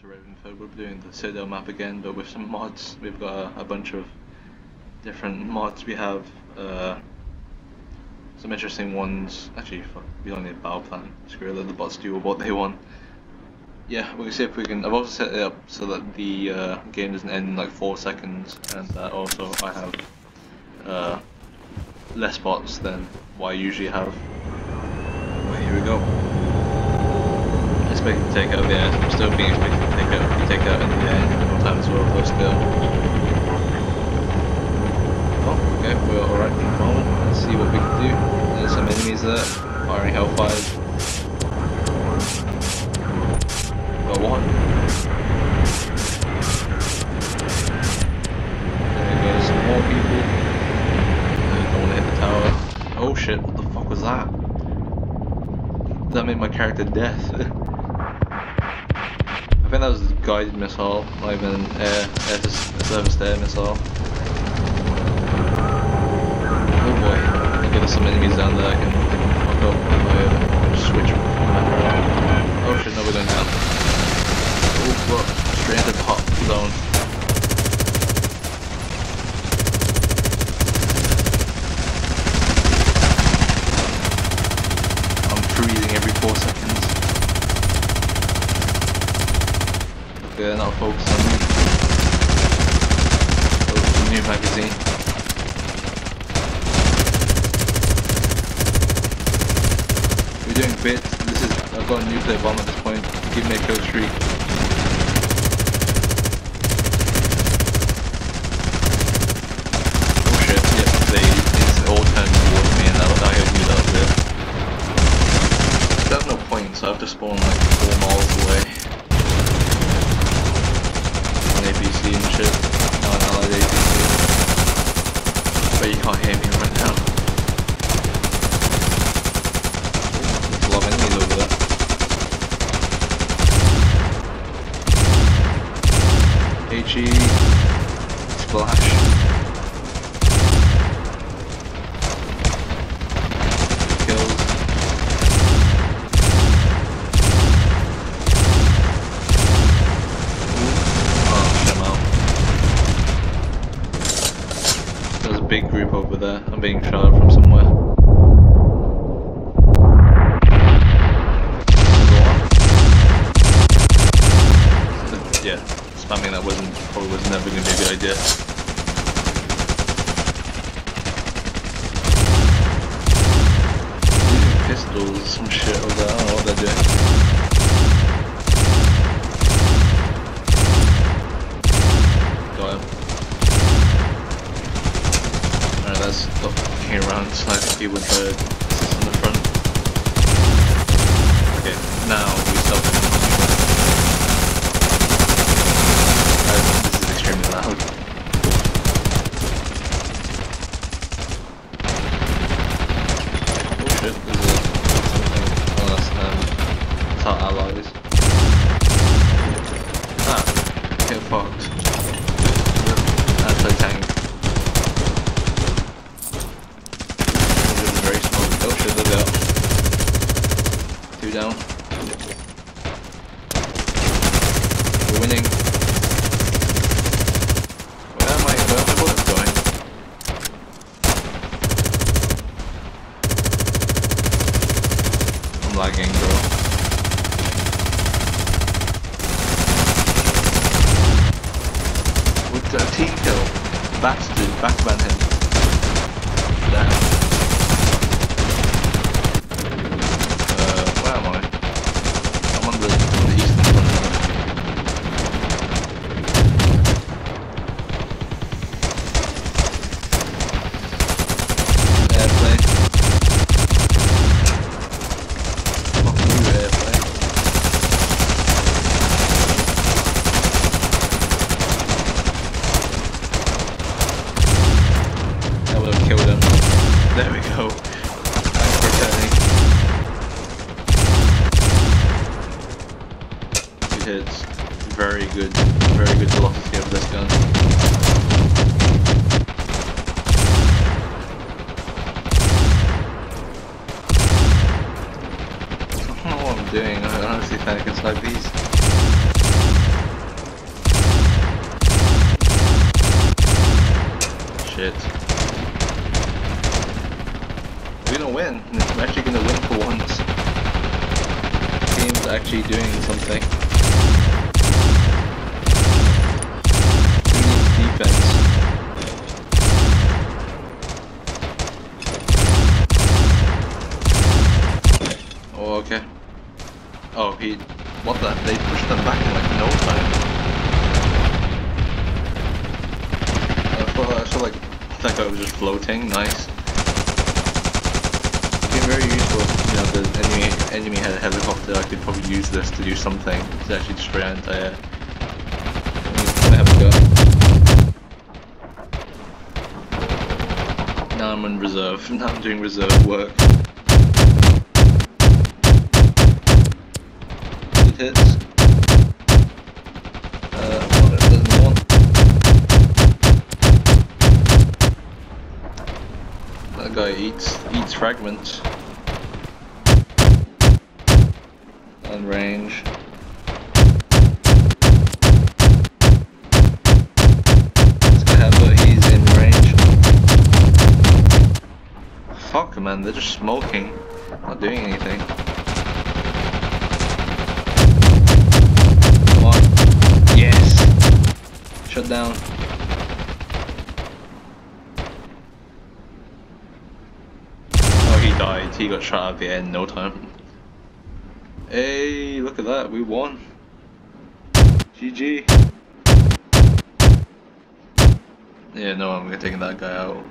to Ravenfield. We're doing the Citadel map again, but with some mods. We've got a, a bunch of different mods. We have uh, some interesting ones. Actually, fuck, we don't need battle plan. Screw it, let the bots do what they want. Yeah, gonna see if we can. I've also set it up so that the uh, game doesn't end in like four seconds, and that also I have uh, less bots than what I usually have. Well, here we go. Expected to take out, yeah, I'm still being expected to take out, take out in the end couple times as well, but still. Oh, okay, we're alright for the moment. Let's see what we can do. There's some enemies there, firing hellfires. Got one. There goes some more people. Uh, I don't want to hit the tower. Oh shit, what the fuck was that? That made my character death. Think that was a guided missile, not even an air, air to surface air missile. Oh boy, I get some enemies down there I can, fuck up if uh, switch. Oh shit, no we're going down. Oh look, straight into hot zone. I'm freezing every four seconds. Okay, now focus on me. Oh, new magazine. We're doing bits. This is I've got a nuclear bomb at this point. Give me a kill streak. Oh shit, they it's all turned towards me and I, I was it. There's no I have to spawn like four miles away. An And shit. But you can't hear me right now. There's a lot of enemies over there. HE Splash. I'm being shot from somewhere. Yeah, spamming that wasn't probably was never gonna be a good idea. Using pistols, some shit over there. I don't know what they're doing. Got him. Alright, let's fucking around and try to on the front. Okay, now we stop. Uh, this is extremely loud. Oh shit, there's a something. Oh, that's, um, our allies. Ah, get fucked. That's a tank. This is very small. Oh shit, look out. Two down. We're winning. Where am I? Where are my bullets going? I'm lagging, bro. With a team kill. Bastard, backman him. Damn. There we go. Thanks hits. Very good, very good velocity of this gun. I don't know what I'm doing. I honestly think I can snipe these. Shit. win, and it's actually gonna win for once. The game's actually doing something. defense. Oh, okay. Oh, he... What the? They pushed them back in like no time. I thought I like, like I was just floating, nice. It's very useful. You know, the enemy, enemy had a helicopter. I could probably use this to do something to actually destroy an entire... I have a go. Now I'm in reserve. Now I'm doing reserve work. hits. Guy eats eats fragments. On range. he's in range. Fuck man, they're just smoking. Not doing anything. Yes. Shut down. Oh, he died. He got shot at the end, no time. Hey, look at that. We won. GG. Yeah, no, I'm taking that guy out.